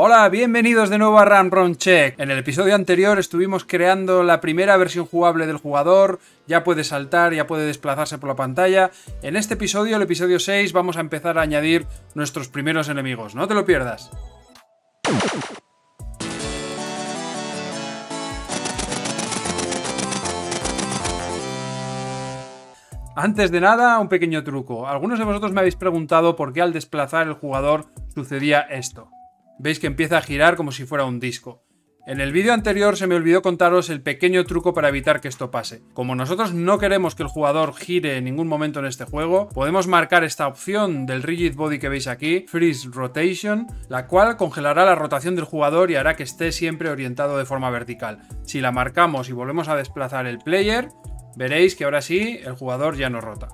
Hola, bienvenidos de nuevo a Run Check. En el episodio anterior estuvimos creando la primera versión jugable del jugador, ya puede saltar, ya puede desplazarse por la pantalla. En este episodio, el episodio 6, vamos a empezar a añadir nuestros primeros enemigos, no te lo pierdas. Antes de nada, un pequeño truco. Algunos de vosotros me habéis preguntado por qué al desplazar el jugador sucedía esto veis que empieza a girar como si fuera un disco. En el vídeo anterior se me olvidó contaros el pequeño truco para evitar que esto pase. Como nosotros no queremos que el jugador gire en ningún momento en este juego, podemos marcar esta opción del Rigid Body que veis aquí, Freeze Rotation, la cual congelará la rotación del jugador y hará que esté siempre orientado de forma vertical. Si la marcamos y volvemos a desplazar el player, veréis que ahora sí el jugador ya no rota.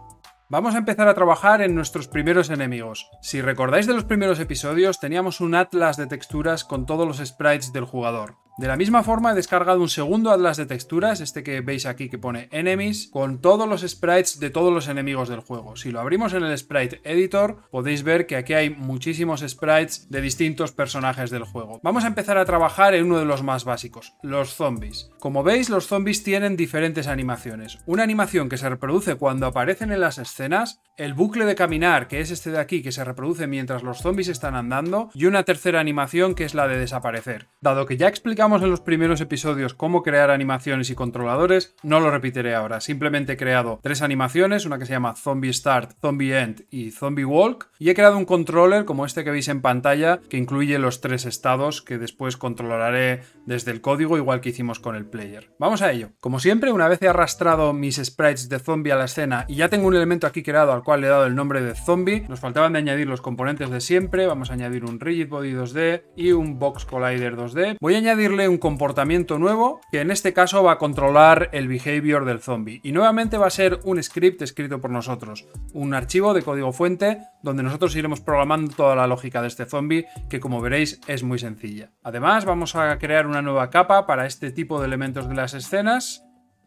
Vamos a empezar a trabajar en nuestros primeros enemigos. Si recordáis de los primeros episodios, teníamos un atlas de texturas con todos los sprites del jugador. De la misma forma he descargado un segundo atlas de texturas, este que veis aquí que pone enemies, con todos los sprites de todos los enemigos del juego. Si lo abrimos en el sprite editor, podéis ver que aquí hay muchísimos sprites de distintos personajes del juego. Vamos a empezar a trabajar en uno de los más básicos, los zombies. Como veis, los zombies tienen diferentes animaciones. Una animación que se reproduce cuando aparecen en las escenas, el bucle de caminar, que es este de aquí, que se reproduce mientras los zombies están andando, y una tercera animación que es la de desaparecer. Dado que ya explicamos en los primeros episodios cómo crear animaciones y controladores, no lo repetiré ahora. Simplemente he creado tres animaciones, una que se llama Zombie Start, Zombie End y Zombie Walk, y he creado un controller como este que veis en pantalla que incluye los tres estados que después controlaré desde el código igual que hicimos con el player. Vamos a ello. Como siempre, una vez he arrastrado mis sprites de zombie a la escena y ya tengo un elemento aquí creado al cual le he dado el nombre de zombie, nos faltaban de añadir los componentes de siempre, vamos a añadir un Rigid Body 2D y un Box Collider 2D. Voy a añadir un comportamiento nuevo que en este caso va a controlar el behavior del zombie. Y nuevamente va a ser un script escrito por nosotros, un archivo de código fuente donde nosotros iremos programando toda la lógica de este zombie que como veréis es muy sencilla. Además vamos a crear una nueva capa para este tipo de elementos de las escenas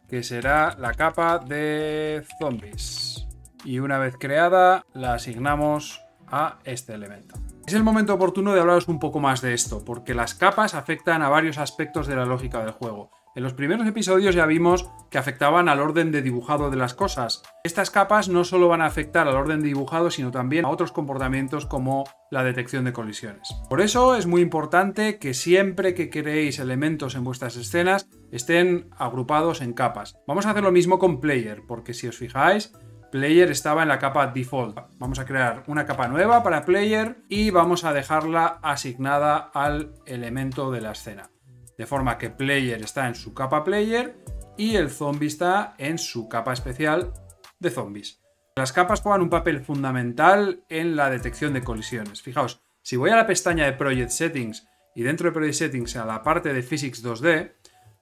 que será la capa de zombies. Y una vez creada la asignamos a este elemento. Es el momento oportuno de hablaros un poco más de esto, porque las capas afectan a varios aspectos de la lógica del juego. En los primeros episodios ya vimos que afectaban al orden de dibujado de las cosas. Estas capas no solo van a afectar al orden de dibujado, sino también a otros comportamientos como la detección de colisiones. Por eso es muy importante que siempre que creéis elementos en vuestras escenas estén agrupados en capas. Vamos a hacer lo mismo con Player, porque si os fijáis, Player estaba en la capa default. Vamos a crear una capa nueva para Player y vamos a dejarla asignada al elemento de la escena. De forma que Player está en su capa Player y el zombie está en su capa especial de zombies. Las capas juegan un papel fundamental en la detección de colisiones. Fijaos, si voy a la pestaña de Project Settings y dentro de Project Settings a la parte de Physics 2D,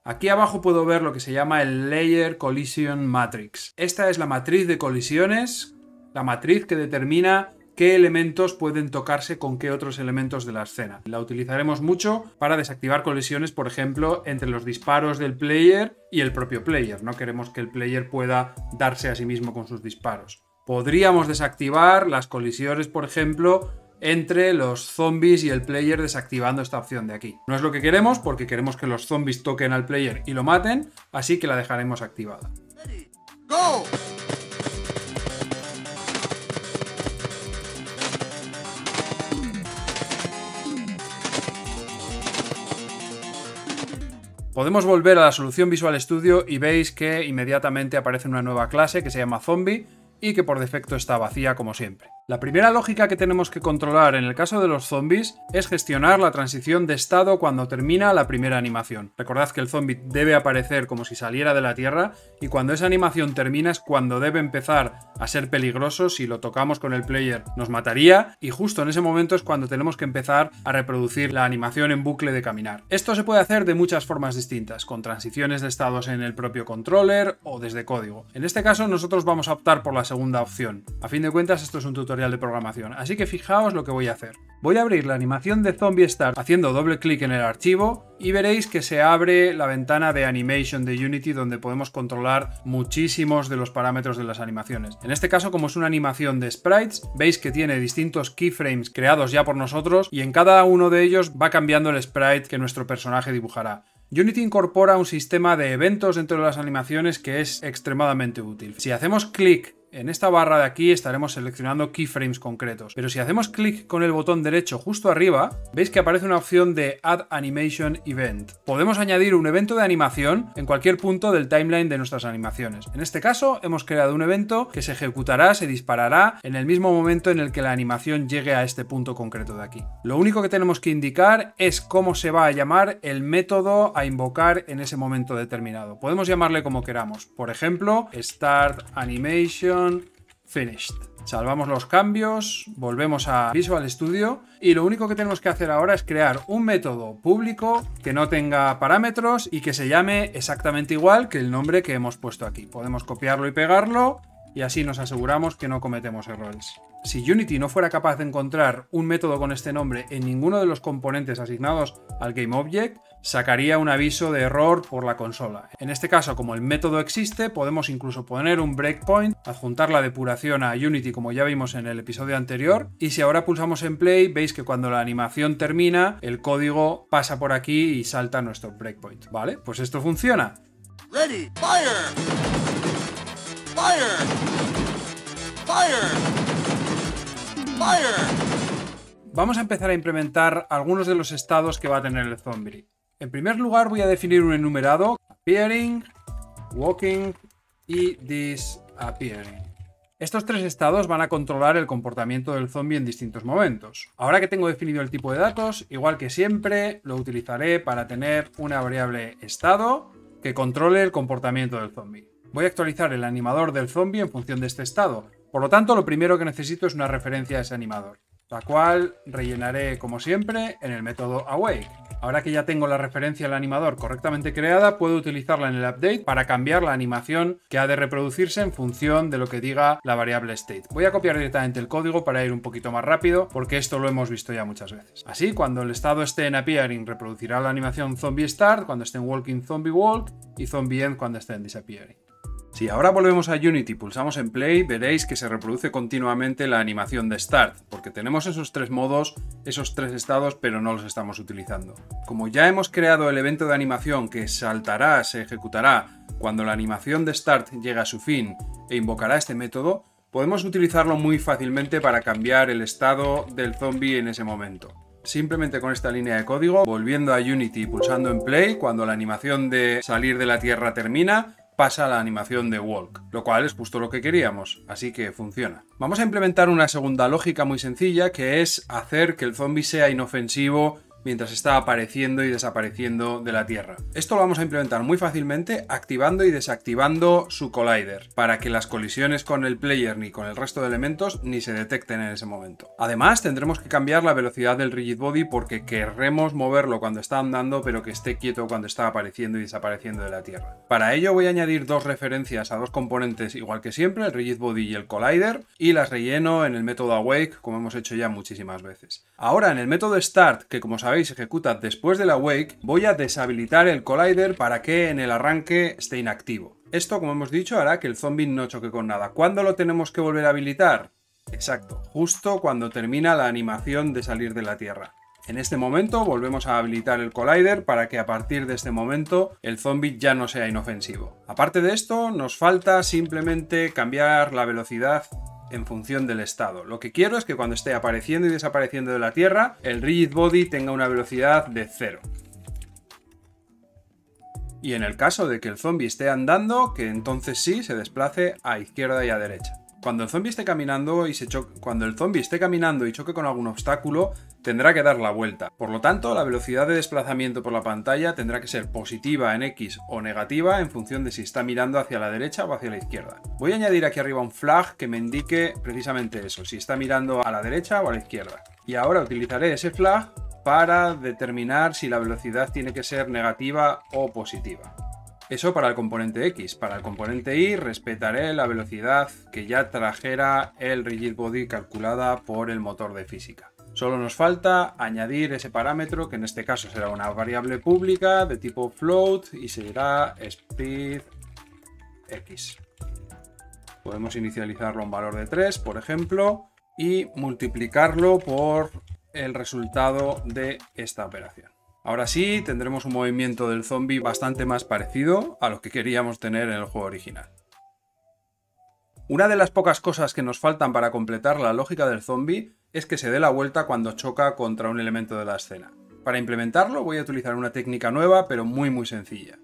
Aquí abajo puedo ver lo que se llama el Layer Collision Matrix. Esta es la matriz de colisiones, la matriz que determina qué elementos pueden tocarse con qué otros elementos de la escena. La utilizaremos mucho para desactivar colisiones, por ejemplo, entre los disparos del player y el propio player. No queremos que el player pueda darse a sí mismo con sus disparos. Podríamos desactivar las colisiones, por ejemplo, entre los zombies y el player desactivando esta opción de aquí. No es lo que queremos porque queremos que los zombies toquen al player y lo maten, así que la dejaremos activada. Podemos volver a la solución Visual Studio y veis que inmediatamente aparece una nueva clase que se llama Zombie y que por defecto está vacía como siempre. La primera lógica que tenemos que controlar en el caso de los zombies es gestionar la transición de estado cuando termina la primera animación. Recordad que el zombie debe aparecer como si saliera de la tierra y cuando esa animación termina es cuando debe empezar a ser peligroso. Si lo tocamos con el player nos mataría y justo en ese momento es cuando tenemos que empezar a reproducir la animación en bucle de caminar. Esto se puede hacer de muchas formas distintas, con transiciones de estados en el propio controller o desde código. En este caso nosotros vamos a optar por la segunda opción. A fin de cuentas esto es un tutorial de programación, así que fijaos lo que voy a hacer. Voy a abrir la animación de Zombie Start haciendo doble clic en el archivo y veréis que se abre la ventana de Animation de Unity donde podemos controlar muchísimos de los parámetros de las animaciones. En este caso, como es una animación de sprites, veis que tiene distintos keyframes creados ya por nosotros y en cada uno de ellos va cambiando el sprite que nuestro personaje dibujará. Unity incorpora un sistema de eventos dentro de las animaciones que es extremadamente útil. Si hacemos clic en esta barra de aquí estaremos seleccionando keyframes concretos, pero si hacemos clic con el botón derecho justo arriba, veis que aparece una opción de Add Animation Event. Podemos añadir un evento de animación en cualquier punto del timeline de nuestras animaciones. En este caso, hemos creado un evento que se ejecutará, se disparará en el mismo momento en el que la animación llegue a este punto concreto de aquí. Lo único que tenemos que indicar es cómo se va a llamar el método a invocar en ese momento determinado. Podemos llamarle como queramos. Por ejemplo, Start Animation Finished. Salvamos los cambios, volvemos a Visual Studio y lo único que tenemos que hacer ahora es crear un método público que no tenga parámetros y que se llame exactamente igual que el nombre que hemos puesto aquí. Podemos copiarlo y pegarlo y así nos aseguramos que no cometemos errores. Si Unity no fuera capaz de encontrar un método con este nombre en ninguno de los componentes asignados al GameObject, sacaría un aviso de error por la consola. En este caso, como el método existe, podemos incluso poner un breakpoint, adjuntar la depuración a Unity como ya vimos en el episodio anterior, y si ahora pulsamos en play, veis que cuando la animación termina, el código pasa por aquí y salta nuestro breakpoint, ¿vale? Pues esto funciona. Ready, fire. Fire. Fire. Fire. Vamos a empezar a implementar algunos de los estados que va a tener el zombie. En primer lugar voy a definir un enumerado appearing, walking y disappearing. Estos tres estados van a controlar el comportamiento del zombie en distintos momentos. Ahora que tengo definido el tipo de datos, igual que siempre, lo utilizaré para tener una variable estado que controle el comportamiento del zombie. Voy a actualizar el animador del zombie en función de este estado. Por lo tanto, lo primero que necesito es una referencia a ese animador, la cual rellenaré como siempre en el método awake. Ahora que ya tengo la referencia al animador correctamente creada, puedo utilizarla en el update para cambiar la animación que ha de reproducirse en función de lo que diga la variable state. Voy a copiar directamente el código para ir un poquito más rápido, porque esto lo hemos visto ya muchas veces. Así, cuando el estado esté en appearing, reproducirá la animación zombie start, cuando esté en walking zombie walk y zombie end cuando esté en disappearing. Si ahora volvemos a Unity y pulsamos en Play, veréis que se reproduce continuamente la animación de Start, porque tenemos esos tres modos, esos tres estados, pero no los estamos utilizando. Como ya hemos creado el evento de animación que saltará, se ejecutará cuando la animación de Start llega a su fin e invocará este método, podemos utilizarlo muy fácilmente para cambiar el estado del zombie en ese momento simplemente con esta línea de código, volviendo a Unity y pulsando en play, cuando la animación de salir de la Tierra termina, pasa a la animación de Walk, lo cual es justo lo que queríamos, así que funciona. Vamos a implementar una segunda lógica muy sencilla que es hacer que el zombie sea inofensivo mientras está apareciendo y desapareciendo de la Tierra. Esto lo vamos a implementar muy fácilmente activando y desactivando su collider, para que las colisiones con el player ni con el resto de elementos ni se detecten en ese momento. Además, tendremos que cambiar la velocidad del rigid body porque querremos moverlo cuando está andando, pero que esté quieto cuando está apareciendo y desapareciendo de la Tierra. Para ello voy a añadir dos referencias a dos componentes igual que siempre, el rigid body y el collider, y las relleno en el método awake, como hemos hecho ya muchísimas veces. Ahora, en el método start, que como sabéis ejecuta después de la wake, voy a deshabilitar el collider para que en el arranque esté inactivo. Esto, como hemos dicho, hará que el zombie no choque con nada. ¿Cuándo lo tenemos que volver a habilitar? Exacto, justo cuando termina la animación de salir de la Tierra. En este momento volvemos a habilitar el collider para que a partir de este momento el zombie ya no sea inofensivo. Aparte de esto, nos falta simplemente cambiar la velocidad en función del estado. Lo que quiero es que cuando esté apareciendo y desapareciendo de la Tierra, el rigid body tenga una velocidad de cero. Y en el caso de que el zombie esté andando, que entonces sí se desplace a izquierda y a derecha. Cuando el zombie esté caminando y se cuando el esté caminando y choque con algún obstáculo, tendrá que dar la vuelta. Por lo tanto, la velocidad de desplazamiento por la pantalla tendrá que ser positiva en X o negativa en función de si está mirando hacia la derecha o hacia la izquierda. Voy a añadir aquí arriba un flag que me indique precisamente eso, si está mirando a la derecha o a la izquierda. Y ahora utilizaré ese flag para determinar si la velocidad tiene que ser negativa o positiva. Eso para el componente X. Para el componente Y respetaré la velocidad que ya trajera el rigid body calculada por el motor de física. Solo nos falta añadir ese parámetro que en este caso será una variable pública de tipo float y será speed x. Podemos inicializarlo a un valor de 3, por ejemplo, y multiplicarlo por el resultado de esta operación. Ahora sí, tendremos un movimiento del zombie bastante más parecido a lo que queríamos tener en el juego original. Una de las pocas cosas que nos faltan para completar la lógica del zombie es que se dé la vuelta cuando choca contra un elemento de la escena. Para implementarlo voy a utilizar una técnica nueva pero muy muy sencilla.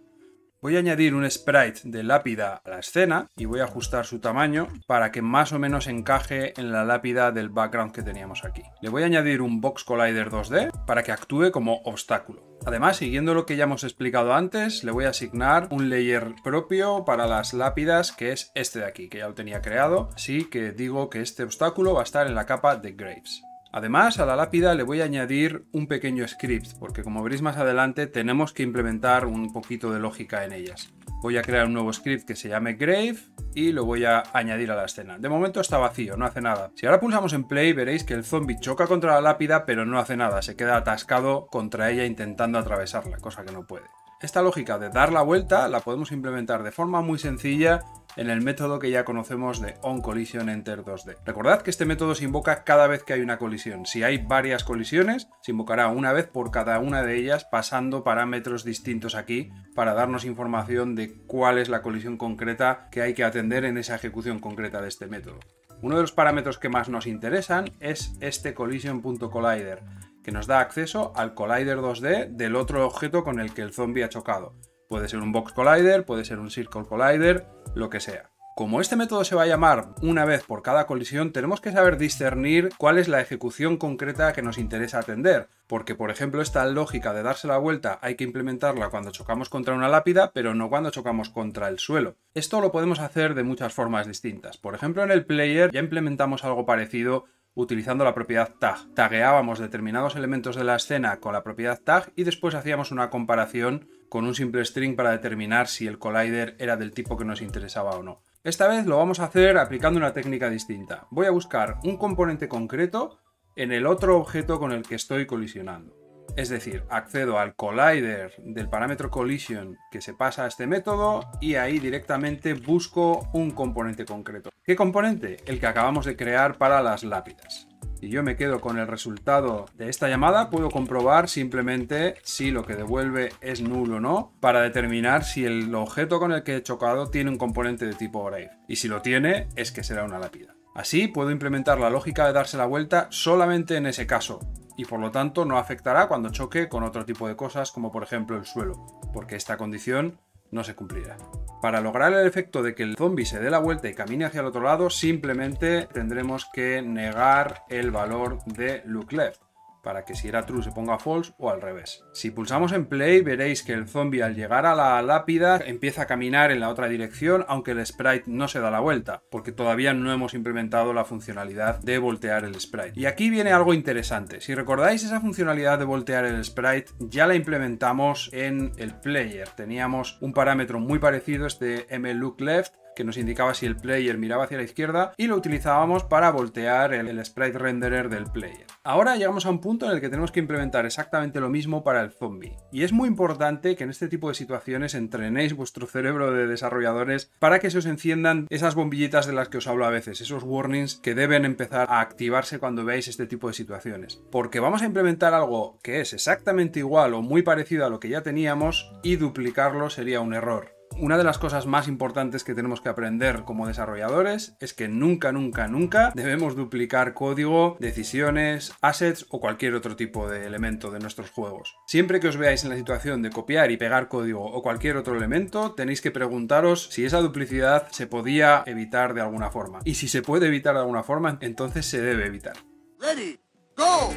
Voy a añadir un sprite de lápida a la escena y voy a ajustar su tamaño para que más o menos encaje en la lápida del background que teníamos aquí. Le voy a añadir un Box Collider 2D para que actúe como obstáculo. Además, siguiendo lo que ya hemos explicado antes, le voy a asignar un layer propio para las lápidas que es este de aquí, que ya lo tenía creado. Así que digo que este obstáculo va a estar en la capa de Graves. Además, a la lápida le voy a añadir un pequeño script, porque como veréis más adelante tenemos que implementar un poquito de lógica en ellas. Voy a crear un nuevo script que se llame Grave y lo voy a añadir a la escena. De momento está vacío, no hace nada. Si ahora pulsamos en play veréis que el zombie choca contra la lápida pero no hace nada, se queda atascado contra ella intentando atravesarla, cosa que no puede. Esta lógica de dar la vuelta la podemos implementar de forma muy sencilla en el método que ya conocemos de onCollisionEnter 2D. Recordad que este método se invoca cada vez que hay una colisión. Si hay varias colisiones, se invocará una vez por cada una de ellas pasando parámetros distintos aquí para darnos información de cuál es la colisión concreta que hay que atender en esa ejecución concreta de este método. Uno de los parámetros que más nos interesan es este collision.collider que nos da acceso al collider 2D del otro objeto con el que el zombie ha chocado. Puede ser un box collider, puede ser un circle collider, lo que sea. Como este método se va a llamar una vez por cada colisión, tenemos que saber discernir cuál es la ejecución concreta que nos interesa atender, porque por ejemplo esta lógica de darse la vuelta hay que implementarla cuando chocamos contra una lápida, pero no cuando chocamos contra el suelo. Esto lo podemos hacer de muchas formas distintas. Por ejemplo en el player ya implementamos algo parecido utilizando la propiedad tag. Tagueábamos determinados elementos de la escena con la propiedad tag y después hacíamos una comparación con un simple string para determinar si el collider era del tipo que nos interesaba o no. Esta vez lo vamos a hacer aplicando una técnica distinta. Voy a buscar un componente concreto en el otro objeto con el que estoy colisionando. Es decir, accedo al collider del parámetro collision que se pasa a este método y ahí directamente busco un componente concreto. ¿Qué componente? El que acabamos de crear para las lápidas. Si yo me quedo con el resultado de esta llamada, puedo comprobar simplemente si lo que devuelve es nulo o no, para determinar si el objeto con el que he chocado tiene un componente de tipo Grave. Y si lo tiene, es que será una lápida. Así puedo implementar la lógica de darse la vuelta solamente en ese caso, y por lo tanto no afectará cuando choque con otro tipo de cosas como por ejemplo el suelo, porque esta condición no se cumplirá. Para lograr el efecto de que el zombie se dé la vuelta y camine hacia el otro lado, simplemente tendremos que negar el valor de look left para que si era true se ponga false o al revés. Si pulsamos en play veréis que el zombie al llegar a la lápida empieza a caminar en la otra dirección aunque el sprite no se da la vuelta porque todavía no hemos implementado la funcionalidad de voltear el sprite. Y aquí viene algo interesante. Si recordáis esa funcionalidad de voltear el sprite ya la implementamos en el player. Teníamos un parámetro muy parecido este mLookLeft que nos indicaba si el player miraba hacia la izquierda y lo utilizábamos para voltear el, sprite renderer del player. Ahora llegamos a un punto en el que tenemos que implementar exactamente lo mismo para el zombie. Y es muy importante que en este tipo de situaciones entrenéis vuestro cerebro de desarrolladores para que se os enciendan esas bombillitas de las que os hablo a veces, esos warnings que deben empezar a activarse cuando veáis este tipo de situaciones. Porque vamos a implementar algo que es exactamente igual o muy parecido a lo que ya teníamos y duplicarlo sería un error. Una de las cosas más importantes que tenemos que aprender como desarrolladores es que nunca, nunca, nunca debemos duplicar código, decisiones, assets o cualquier otro tipo de elemento de nuestros juegos. Siempre que os veáis en la situación de copiar y pegar código o cualquier otro elemento, tenéis que preguntaros si esa duplicidad se podía evitar de alguna forma. Y si se puede evitar de alguna forma, entonces se debe evitar. Ready, go.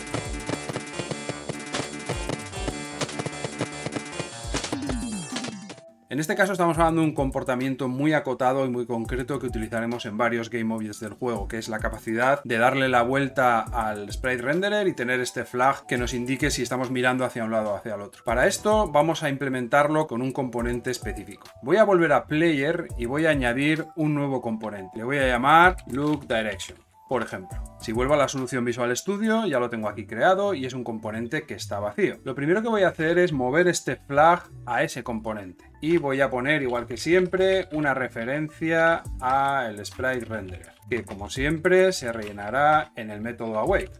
En este caso estamos hablando de un comportamiento muy acotado y muy concreto que utilizaremos en varios game objects del juego, que es la capacidad de darle la vuelta al sprite renderer y tener este flag que nos indique si estamos mirando hacia un lado o hacia el otro. Para esto vamos a implementarlo con un componente específico. Voy a volver a player y voy a añadir un nuevo componente. Le voy a llamar look direction por ejemplo. Si vuelvo a la solución Visual Studio, ya lo tengo aquí creado y es un componente que está vacío. Lo primero que voy a hacer es mover este flag a ese componente. Y voy a poner, igual que siempre, una referencia al sprite renderer, que como siempre se rellenará en el método await.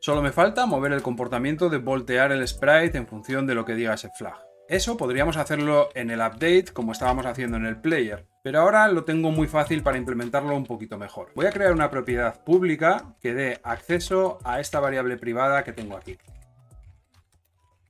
Solo me falta mover el comportamiento de voltear el sprite en función de lo que diga ese flag. Eso podríamos hacerlo en el update como estábamos haciendo en el player, pero ahora lo tengo muy fácil para implementarlo un poquito mejor. Voy a crear una propiedad pública que dé acceso a esta variable privada que tengo aquí.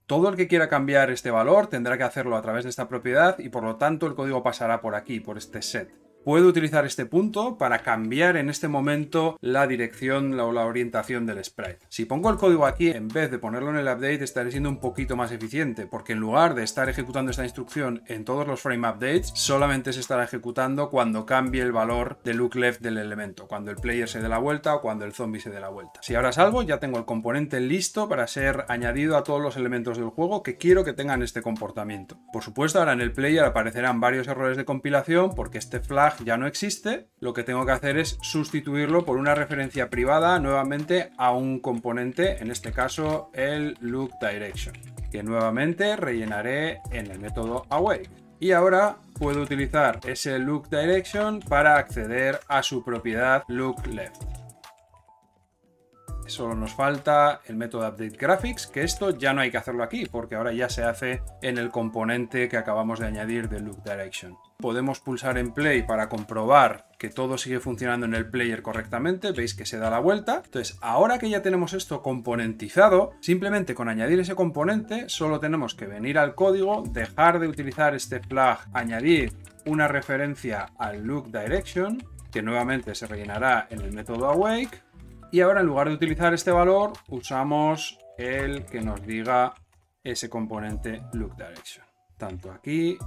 Todo el que quiera cambiar este valor tendrá que hacerlo a través de esta propiedad y por lo tanto el código pasará por aquí, por este set puedo utilizar este punto para cambiar en este momento la dirección o la orientación del sprite. Si pongo el código aquí, en vez de ponerlo en el update, estaré siendo un poquito más eficiente, porque en lugar de estar ejecutando esta instrucción en todos los frame updates, solamente se estará ejecutando cuando cambie el valor de look left del elemento, cuando el player se dé la vuelta o cuando el zombie se dé la vuelta. Si ahora salgo, ya tengo el componente listo para ser añadido a todos los elementos del juego que quiero que tengan este comportamiento. Por supuesto, ahora en el player aparecerán varios errores de compilación porque este ya no existe, lo que tengo que hacer es sustituirlo por una referencia privada nuevamente a un componente, en este caso el look direction, que nuevamente rellenaré en el método awake. Y ahora puedo utilizar ese look direction para acceder a su propiedad look left. Solo nos falta el método update graphics, que esto ya no hay que hacerlo aquí, porque ahora ya se hace en el componente que acabamos de añadir de look direction. Podemos pulsar en play para comprobar que todo sigue funcionando en el player correctamente, veis que se da la vuelta. Entonces, ahora que ya tenemos esto componentizado, simplemente con añadir ese componente, solo tenemos que venir al código, dejar de utilizar este flag, añadir una referencia al look direction, que nuevamente se rellenará en el método awake, y ahora en lugar de utilizar este valor, usamos el que nos diga ese componente look direction. Tanto aquí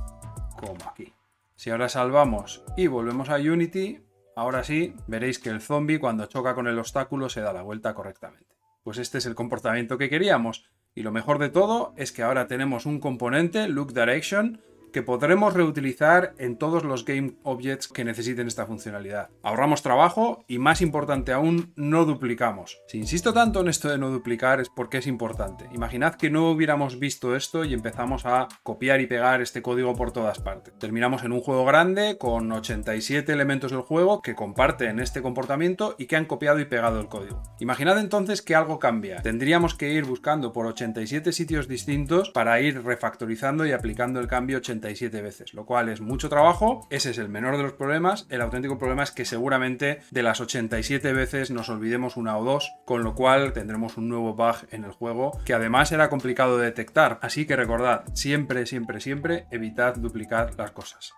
como aquí. Si ahora salvamos y volvemos a Unity, ahora sí veréis que el zombie cuando choca con el obstáculo se da la vuelta correctamente. Pues este es el comportamiento que queríamos. Y lo mejor de todo es que ahora tenemos un componente, look direction, que podremos reutilizar en todos los game objects que necesiten esta funcionalidad. Ahorramos trabajo y más importante aún, no duplicamos. Si insisto tanto en esto de no duplicar es porque es importante. Imaginad que no hubiéramos visto esto y empezamos a copiar y pegar este código por todas partes. Terminamos en un juego grande con 87 elementos del juego que comparten este comportamiento y que han copiado y pegado el código. Imaginad entonces que algo cambia. Tendríamos que ir buscando por 87 sitios distintos para ir refactorizando y aplicando el cambio 87 veces, lo cual es mucho trabajo, ese es el menor de los problemas, el auténtico problema es que seguramente de las 87 veces nos olvidemos una o dos, con lo cual tendremos un nuevo bug en el juego que además era complicado de detectar, así que recordad, siempre, siempre, siempre evitad duplicar las cosas.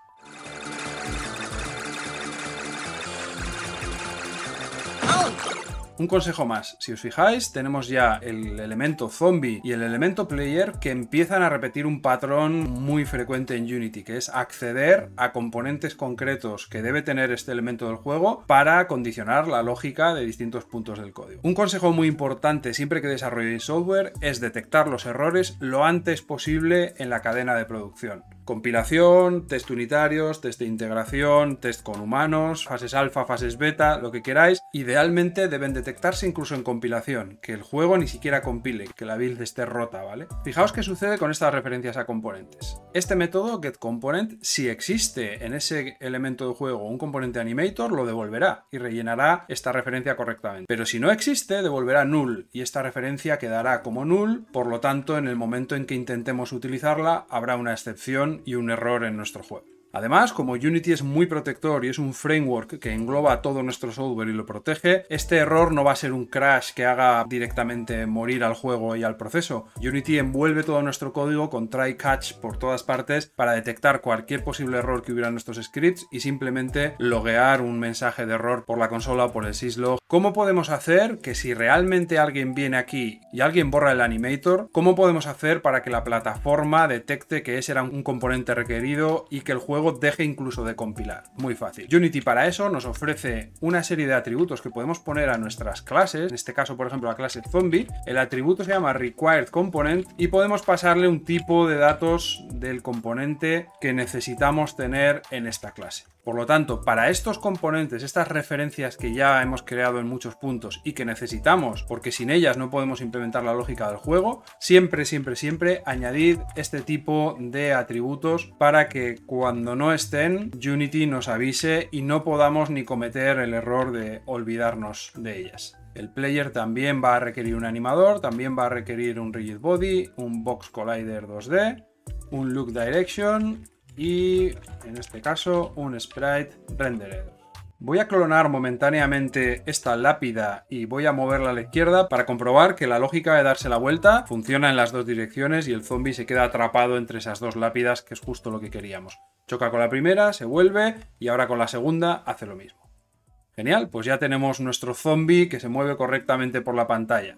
Un consejo más, si os fijáis, tenemos ya el elemento zombie y el elemento player que empiezan a repetir un patrón muy frecuente en Unity, que es acceder a componentes concretos que debe tener este elemento del juego para condicionar la lógica de distintos puntos del código. Un consejo muy importante siempre que desarrolléis software es detectar los errores lo antes posible en la cadena de producción. Compilación, test unitarios, test de integración, test con humanos, fases alfa, fases beta, lo que queráis. Idealmente deben detectarse incluso en compilación, que el juego ni siquiera compile, que la build esté rota, ¿vale? Fijaos qué sucede con estas referencias a componentes. Este método, getComponent, si existe en ese elemento de juego un componente animator, lo devolverá y rellenará esta referencia correctamente. Pero si no existe, devolverá null y esta referencia quedará como null, por lo tanto, en el momento en que intentemos utilizarla, habrá una excepción y un error en nuestro juego. Además, como Unity es muy protector y es un framework que engloba todo nuestro software y lo protege, este error no va a ser un crash que haga directamente morir al juego y al proceso. Unity envuelve todo nuestro código con try catch por todas partes para detectar cualquier posible error que hubiera en nuestros scripts y simplemente loguear un mensaje de error por la consola o por el syslog. ¿Cómo podemos hacer que si realmente alguien viene aquí y alguien borra el animator, cómo podemos hacer para que la plataforma detecte que ese era un componente requerido y que el juego deje incluso de compilar. Muy fácil. Unity para eso nos ofrece una serie de atributos que podemos poner a nuestras clases, en este caso por ejemplo la clase zombie, el atributo se llama required component y podemos pasarle un tipo de datos del componente que necesitamos tener en esta clase. Por lo tanto, para estos componentes, estas referencias que ya hemos creado en muchos puntos y que necesitamos, porque sin ellas no podemos implementar la lógica del juego, siempre, siempre, siempre añadid este tipo de atributos para que cuando no estén, Unity nos avise y no podamos ni cometer el error de olvidarnos de ellas. El player también va a requerir un animador, también va a requerir un rigid body, un box collider 2D, un look direction y en este caso un sprite rendered. Voy a clonar momentáneamente esta lápida y voy a moverla a la izquierda para comprobar que la lógica de darse la vuelta funciona en las dos direcciones y el zombie se queda atrapado entre esas dos lápidas que es justo lo que queríamos. Choca con la primera, se vuelve y ahora con la segunda hace lo mismo. Genial, pues ya tenemos nuestro zombie que se mueve correctamente por la pantalla.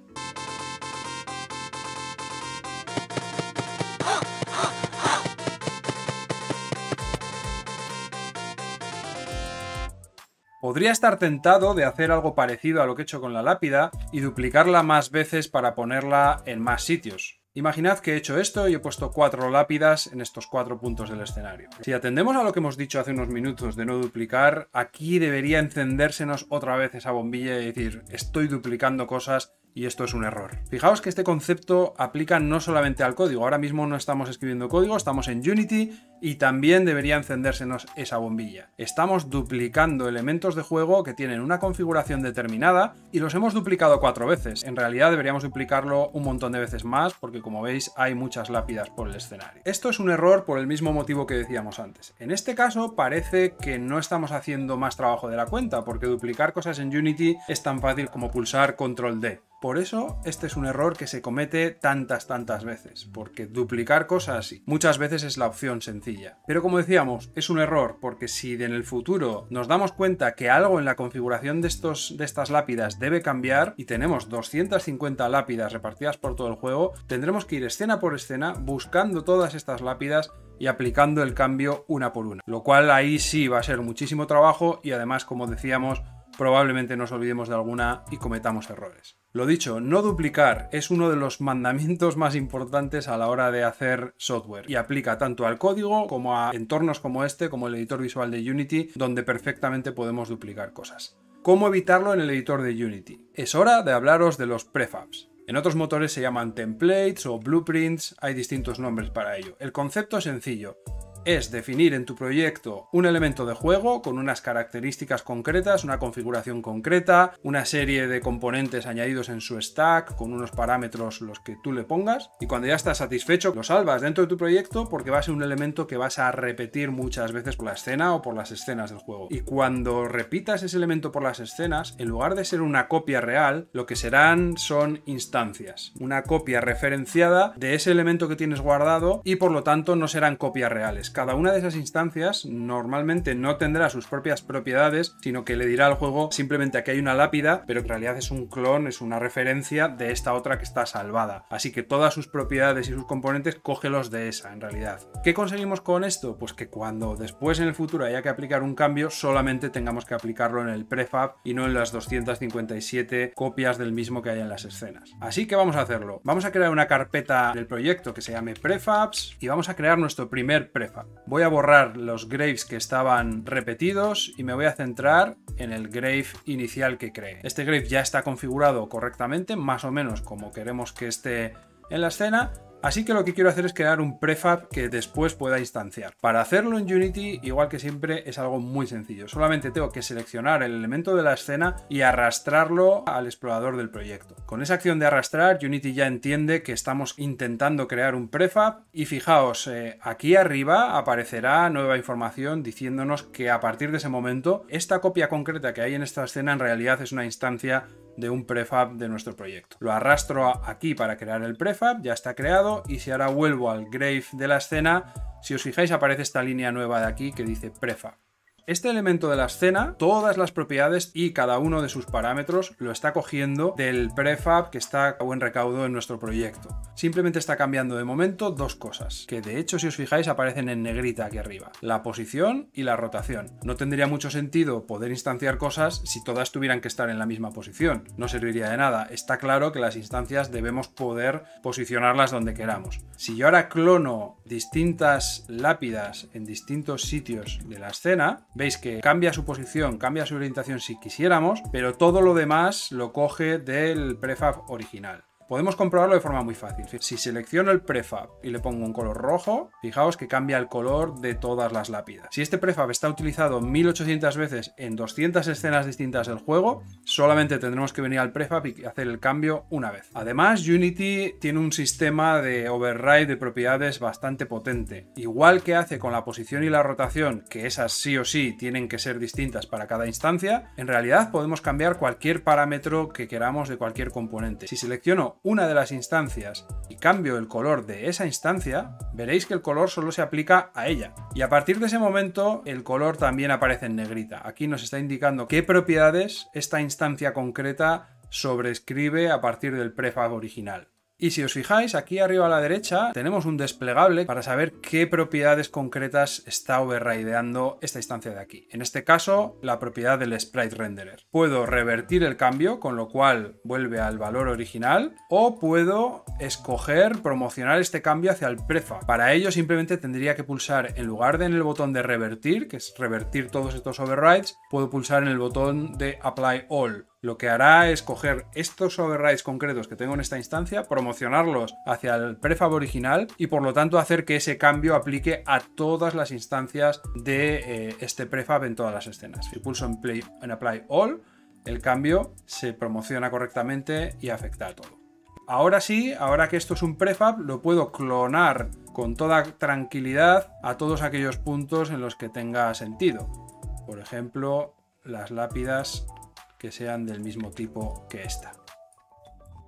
Podría estar tentado de hacer algo parecido a lo que he hecho con la lápida y duplicarla más veces para ponerla en más sitios. Imaginad que he hecho esto y he puesto cuatro lápidas en estos cuatro puntos del escenario. Si atendemos a lo que hemos dicho hace unos minutos de no duplicar, aquí debería encendérsenos otra vez esa bombilla y decir, estoy duplicando cosas y esto es un error. Fijaos que este concepto aplica no solamente al código, ahora mismo no estamos escribiendo código, estamos en Unity y también debería encendérsenos esa bombilla. Estamos duplicando elementos de juego que tienen una configuración determinada y los hemos duplicado cuatro veces. En realidad deberíamos duplicarlo un montón de veces más porque como veis hay muchas lápidas por el escenario. Esto es un error por el mismo motivo que decíamos antes. En este caso parece que no estamos haciendo más trabajo de la cuenta porque duplicar cosas en Unity es tan fácil como pulsar control D. Por eso este es un error que se comete tantas, tantas veces, porque duplicar cosas muchas veces es la opción sencilla. Pero como decíamos, es un error, porque si en el futuro nos damos cuenta que algo en la configuración de, estos, de estas lápidas debe cambiar y tenemos 250 lápidas repartidas por todo el juego, tendremos que ir escena por escena buscando todas estas lápidas y aplicando el cambio una por una. Lo cual ahí sí va a ser muchísimo trabajo y además, como decíamos, probablemente nos olvidemos de alguna y cometamos errores. Lo dicho, no duplicar es uno de los mandamientos más importantes a la hora de hacer software y aplica tanto al código como a entornos como este, como el editor visual de Unity, donde perfectamente podemos duplicar cosas. ¿Cómo evitarlo en el editor de Unity? Es hora de hablaros de los prefabs. En otros motores se llaman templates o blueprints, hay distintos nombres para ello. El concepto es sencillo es definir en tu proyecto un elemento de juego con unas características concretas, una configuración concreta, una serie de componentes añadidos en su stack con unos parámetros los que tú le pongas. Y cuando ya estás satisfecho lo salvas dentro de tu proyecto porque va a ser un elemento que vas a repetir muchas veces por la escena o por las escenas del juego. Y cuando repitas ese elemento por las escenas, en lugar de ser una copia real, lo que serán son instancias, una copia referenciada de ese elemento que tienes guardado y por lo tanto no serán copias reales cada una de esas instancias normalmente no tendrá sus propias propiedades, sino que le dirá al juego simplemente que hay una lápida, pero en realidad es un clon, es una referencia de esta otra que está salvada. Así que todas sus propiedades y sus componentes cógelos de esa en realidad. ¿Qué conseguimos con esto? Pues que cuando después en el futuro haya que aplicar un cambio, solamente tengamos que aplicarlo en el prefab y no en las 257 copias del mismo que hay en las escenas. Así que vamos a hacerlo. Vamos a crear una carpeta del proyecto que se llame prefabs y vamos a crear nuestro primer prefab. Voy a borrar los graves que estaban repetidos y me voy a centrar en el grave inicial que creé. Este grave ya está configurado correctamente, más o menos como queremos que esté en la escena, Así que lo que quiero hacer es crear un prefab que después pueda instanciar. Para hacerlo en Unity, igual que siempre, es algo muy sencillo. Solamente tengo que seleccionar el elemento de la escena y arrastrarlo al explorador del proyecto. Con esa acción de arrastrar, Unity ya entiende que estamos intentando crear un prefab y fijaos, eh, aquí arriba aparecerá nueva información diciéndonos que a partir de ese momento, esta copia concreta que hay en esta escena en realidad es una instancia de un prefab de nuestro proyecto. Lo arrastro aquí para crear el prefab, ya está creado y si ahora vuelvo al grave de la escena, si os fijáis aparece esta línea nueva de aquí que dice prefab. Este elemento de la escena, todas las propiedades y cada uno de sus parámetros lo está cogiendo del prefab que está a buen recaudo en nuestro proyecto. Simplemente está cambiando de momento dos cosas, que de hecho si os fijáis aparecen en negrita aquí arriba, la posición y la rotación. No tendría mucho sentido poder instanciar cosas si todas tuvieran que estar en la misma posición, no serviría de nada. Está claro que las instancias debemos poder posicionarlas donde queramos. Si yo ahora clono distintas lápidas en distintos sitios de la escena, veis que cambia su posición, cambia su orientación si quisiéramos, pero todo lo demás lo coge del prefab original. Podemos comprobarlo de forma muy fácil. Si selecciono el prefab y le pongo un color rojo, fijaos que cambia el color de todas las lápidas. Si este prefab está utilizado 1800 veces en 200 escenas distintas del juego, solamente tendremos que venir al prefab y hacer el cambio una vez. Además, Unity tiene un sistema de override de propiedades bastante potente. Igual que hace con la posición y la rotación, que esas sí o sí tienen que ser distintas para cada instancia, en realidad podemos cambiar cualquier parámetro que queramos de cualquier componente. Si selecciono una de las instancias y cambio el color de esa instancia, veréis que el color solo se aplica a ella. Y a partir de ese momento el color también aparece en negrita. Aquí nos está indicando qué propiedades esta instancia concreta sobrescribe a partir del prefab original. Y si os fijáis, aquí arriba a la derecha tenemos un desplegable para saber qué propiedades concretas está overrideando esta instancia de aquí. En este caso, la propiedad del sprite renderer. Puedo revertir el cambio, con lo cual vuelve al valor original, o puedo escoger promocionar este cambio hacia el prefab. Para ello simplemente tendría que pulsar en lugar de en el botón de revertir, que es revertir todos estos overrides, puedo pulsar en el botón de apply all lo que hará es coger estos overrides concretos que tengo en esta instancia, promocionarlos hacia el prefab original y por lo tanto hacer que ese cambio aplique a todas las instancias de eh, este prefab en todas las escenas. Si pulso en, Apply All, el cambio se promociona correctamente y afecta a todo. Ahora sí, ahora que esto es un prefab, lo puedo clonar con toda tranquilidad a todos aquellos puntos en los que tenga sentido. Por ejemplo, las lápidas que sean del mismo tipo que esta.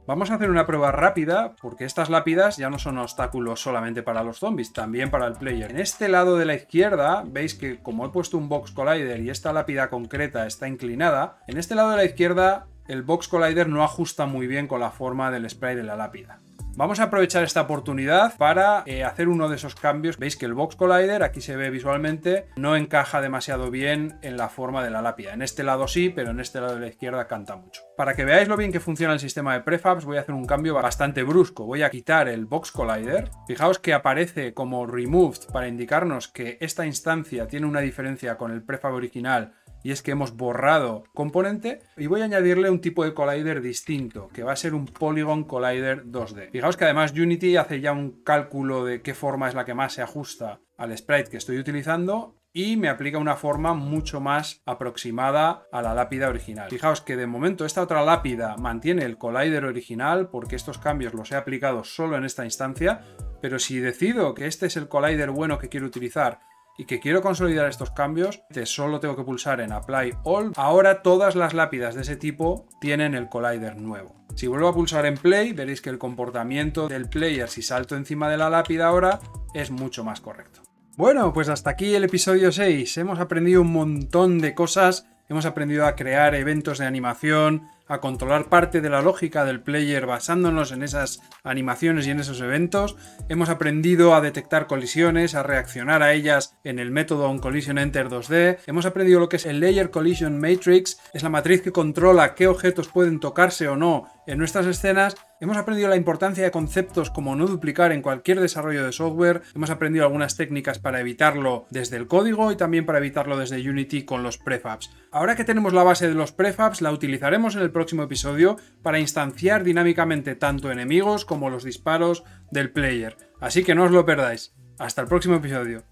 Vamos a hacer una prueba rápida porque estas lápidas ya no son obstáculos solamente para los zombies, también para el player. En este lado de la izquierda veis que como he puesto un box collider y esta lápida concreta está inclinada, en este lado de la izquierda el box collider no ajusta muy bien con la forma del spray de la lápida. Vamos a aprovechar esta oportunidad para eh, hacer uno de esos cambios. Veis que el Box Collider, aquí se ve visualmente, no encaja demasiado bien en la forma de la lápida. En este lado sí, pero en este lado de la izquierda canta mucho. Para que veáis lo bien que funciona el sistema de prefabs, voy a hacer un cambio bastante brusco. Voy a quitar el Box Collider. Fijaos que aparece como removed para indicarnos que esta instancia tiene una diferencia con el prefab original y es que hemos borrado componente y voy a añadirle un tipo de collider distinto, que va a ser un Polygon Collider 2D. Fijaos que además Unity hace ya un cálculo de qué forma es la que más se ajusta al sprite que estoy utilizando y me aplica una forma mucho más aproximada a la lápida original. Fijaos que de momento esta otra lápida mantiene el collider original porque estos cambios los he aplicado solo en esta instancia, pero si decido que este es el collider bueno que quiero utilizar y que quiero consolidar estos cambios, solo tengo que pulsar en Apply All. Ahora todas las lápidas de ese tipo tienen el collider nuevo. Si vuelvo a pulsar en Play, veréis que el comportamiento del player si salto encima de la lápida ahora es mucho más correcto. Bueno, pues hasta aquí el episodio 6. Hemos aprendido un montón de cosas, hemos aprendido a crear eventos de animación, a controlar parte de la lógica del player basándonos en esas animaciones y en esos eventos. Hemos aprendido a detectar colisiones, a reaccionar a ellas en el método OnCollisionEnter 2D. Hemos aprendido lo que es el Layer Collision Matrix, es la matriz que controla qué objetos pueden tocarse o no En nuestras escenas hemos aprendido la importancia de conceptos como no duplicar en cualquier desarrollo de software, hemos aprendido algunas técnicas para evitarlo desde el código y también para evitarlo desde Unity con los prefabs. Ahora que tenemos la base de los prefabs, la utilizaremos en el próximo episodio para instanciar dinámicamente tanto enemigos como los disparos del player. Así que no os lo perdáis. Hasta el próximo episodio.